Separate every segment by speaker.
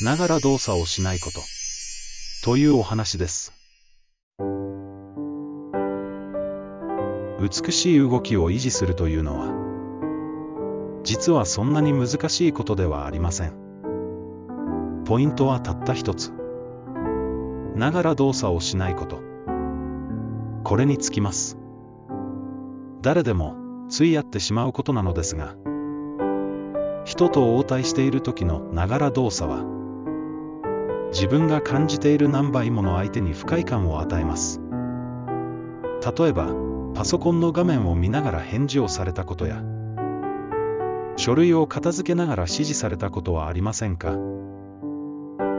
Speaker 1: ながら動作をしないこと。というお話です。美しい動きを維持するというのは、実はそんなに難しいことではありません。ポイントはたった一つ。ながら動作をしないこと。これにつきます。誰でも、ついやってしまうことなのですが、人と応対している時のながら動作は、自分が感じている何倍もの相手に不快感を与えます。例えば、パソコンの画面を見ながら返事をされたことや、書類を片付けながら指示されたことはありませんか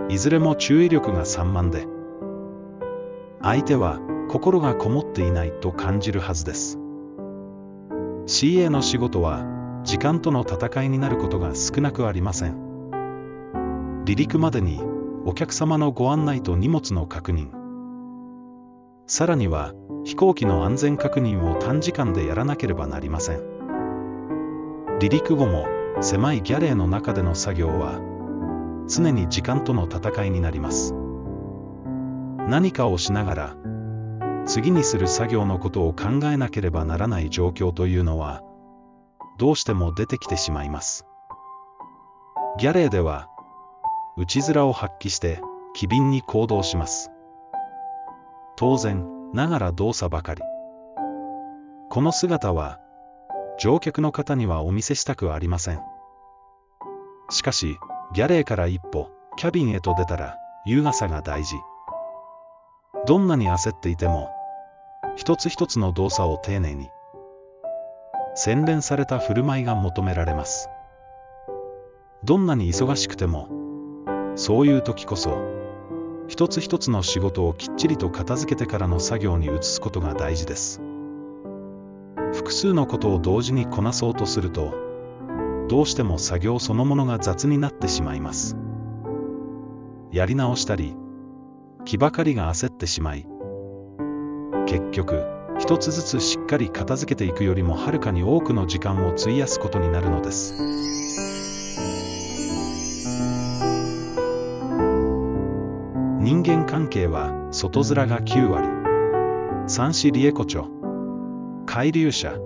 Speaker 1: いずれも注意力が散漫で、相手は心がこもっていないと感じるはずです。CA の仕事は、時間との戦いになることが少なくありません。離陸までに、お客様のご案内と荷物の確認。さらには、飛行機の安全確認を短時間でやらなければなりません。離陸後も、狭いギャレーの中での作業は、常に時間との戦いになります。何かをしながら、次にする作業のことを考えなければならない状況というのは、どうしても出てきてしまいます。ギャレーでは、内面を発揮して、機敏に行動します。当然、ながら動作ばかり。この姿は、乗客の方にはお見せしたくありません。しかし、ギャレーから一歩、キャビンへと出たら、優雅さが大事。どんなに焦っていても、一つ一つの動作を丁寧に、洗練された振る舞いが求められます。どんなに忙しくても、そういう時こそ、一つ一つの仕事をきっちりと片付けてからの作業に移すことが大事です。複数のことを同時にこなそうとすると、どうしても作業そのものが雑になってしまいます。やり直したり、気ばかりが焦ってしまい、結局、一つずつしっかり片付けていくよりもはるかに多くの時間を費やすことになるのです。人間関係は外面が9割。三子理恵子著。海流者。